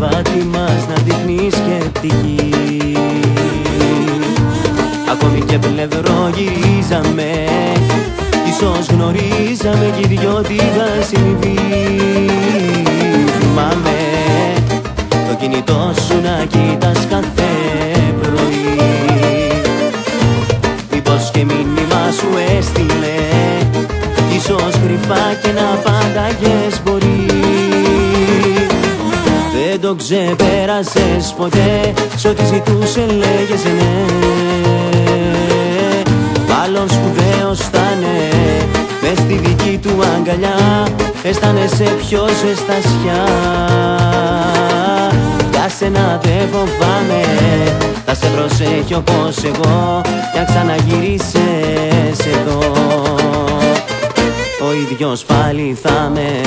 μύτη μας να δείχνεις σκεπτική Ακόμη και πλευρογυρίζαμε Ίσως γνωρίζαμε κι οι δυο τι θα συμβεί. Θυμάμαι το κινητό σου να κοίτας κάθε πρωί. Μήπως και μήνυμα σου έστειλε Ίσως κρυφά και να πάνταγες το ξεπέρασες ποτέ Σ' ό,τι ζητούσε λέγες ναι. Μάλλον σπουδαίος ναι Μες στη δική του αγκαλιά Αισθάνεσαι πιο ζεστασιά. Για σένα δεν φοβάμαι Θα σε προσέχει όπως εγώ Κι αν ξαναγυρίσεις εδώ. Ο ίδιος πάλι θα με